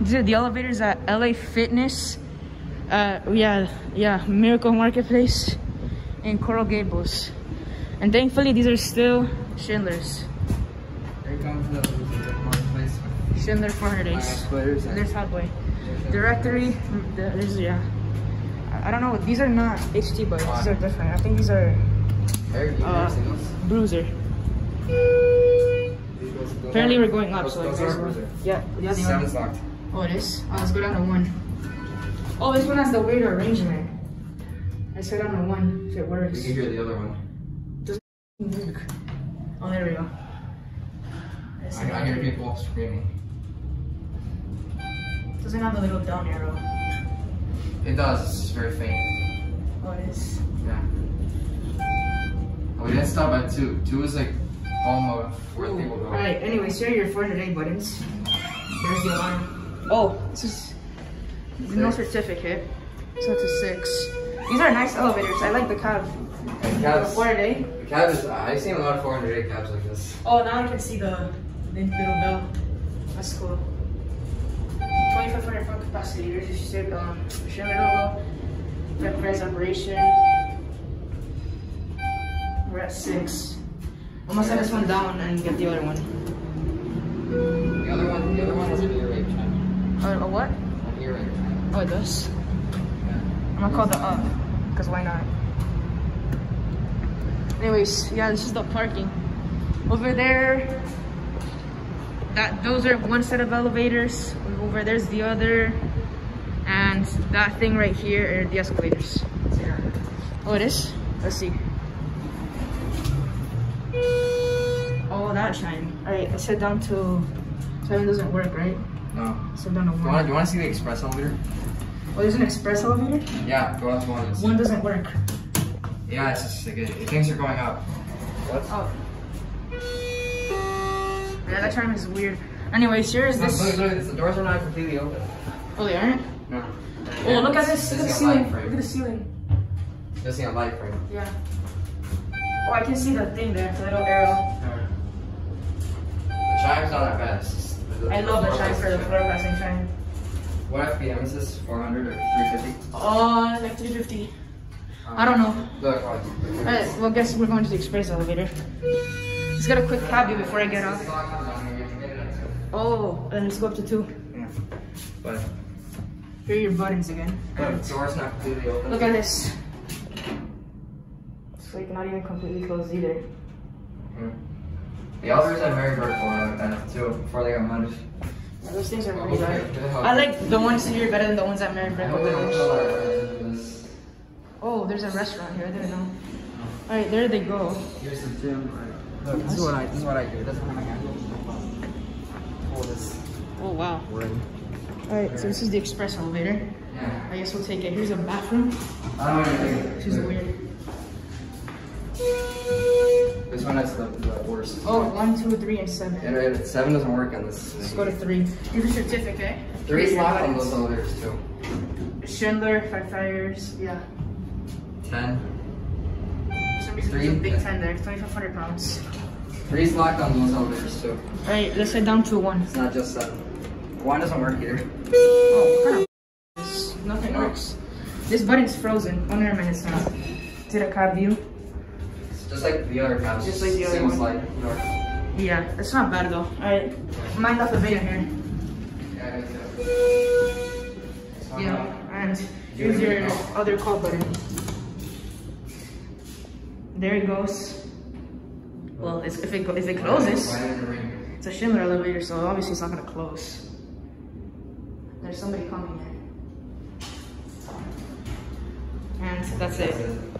these are the elevators at LA Fitness. Uh, yeah, yeah, Miracle Marketplace in Coral Gables. And thankfully, these are still Schindler's. Here comes the the marketplace. Schindler 400 My days. splitters And there's HappBoi. Directory, the- there's, yeah. I- don't know, these are not HT buttons, these are different. I think these are Uh, never seen those? Bruiser. These goes- those Apparently we're going up, so like those are bruiser. Yeah, yeah, the Seven's locked. Oh, it is? Oh, let's go down to one. Oh, this one has the weird arrangement. Let's go down to one if it works. You can hear the other one. Work. Oh, there we go. I. I hear people screaming. Doesn't have the little down arrow. It does. It's very faint. Oh, it is. Yeah. Oh, we didn't stop at two. Two is like almost where people go. Alright, anyways, here are your 400A buttons. There's the alarm. Oh, this is no certificate. So it's a six. These are nice elevators. I like the cab. And The cabs, 400A. the cab is. I've seen a lot of 400A cabs like this. Oh, now I can see the, the little bell. That's cool. 2500 front capacity. There's your shape, um, logo. Price operation. We're at six. I'm gonna set this one down and get the other one. The other one, the other one has an earring channel. Uh, a what? An earring it does. I'm gonna call the up, because why not? Anyways, yeah, this is the parking. Over there, that those are one set of elevators. Over there's the other. And that thing right here are the escalators. Oh, it is? Let's see. Oh, that chime. Alright, let's head down to... Seven doesn't work, right? No. Let's down to one. Do you want to see the express elevator? Oh, there's an express elevator? Yeah. Go up one. One doesn't work. Yeah, it's just like it, things are going up. What? Oh. Yeah, that chime is weird. Anyways, here is Look, this. look, look, the doors are not completely open. Oh, they aren't? No. Oh, look at this. Look at the This is a ceiling. frame. Look at the ceiling. This is a light frame. Yeah. Oh, I can see the thing there, the little arrow. The chime's not that bad. It's the- I love the floor chime for the passing floor passing chime. What FPM is this? 400 or 350? Oh, uh, like 350. I don't know. Look, what? Alright, well, guess we're going to the express elevator. Just got a quick copy before I get off. Oh, and let's go up to two. Yeah. But Here are your buttons again. the door's not completely open. Look at this. It's like not even completely closed either. Mm. The others had very vertical that too before they got mounted. Yeah, those things are pretty okay. dark. I like the ones here better than the ones at Mary I Franco hope they don't Village. kill our this. Oh, there's a restaurant here. I didn't know. All right, there they go. Here's the gym. Look, this is what I this is what I do. That's how I handle. Pull this Oh wow. ring. All right, so this is the express elevator. Yeah. I guess we'll take it. Here's a bathroom. I don't know anything. This is weird. This one has the, the worst. Oh, one, two, three, and seven. And it, seven doesn't work on this. Let's go to three. Here's a certificate. Three's Your locked on those elevators too. Schindler, five fires. Yeah. Ten. For some reason, Three. there's a big ten there. 2,500 pounds. Three's locked on those elevators too. All right, let's head down to one. It's not just seven. One doesn't work either. Oh, what kind of this? Nothing works. This button's frozen. Oh, never mind, it's not. Did a cab view? It's just like the other cabs. Just like the other seems one. like. Yeah, it's not bad though. Alright, mind off the video here. Yeah, and use your other call button. There it goes. Well, it's, if it go, if it closes, Why didn't it ring? it's a Schindler elevator, so obviously it's not gonna close. There's somebody coming here. And that's it.